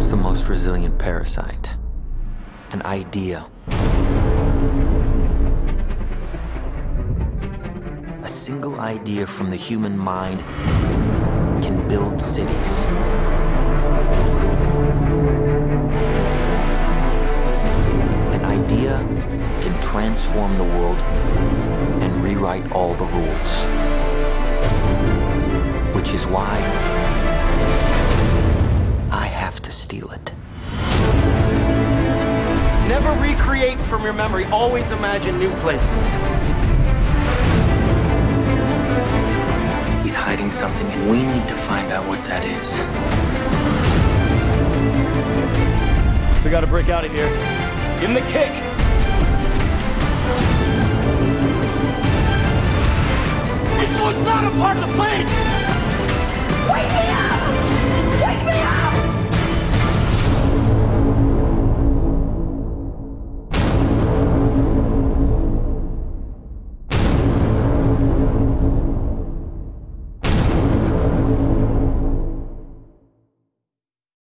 What's the most resilient parasite? An idea. A single idea from the human mind can build cities. An idea can transform the world and rewrite all the rules. Steal it. Never recreate from your memory, always imagine new places. He's hiding something, and we need to find out what that is. We gotta break out of here. Give him the kick! This was not a part of the plan! Wait me up!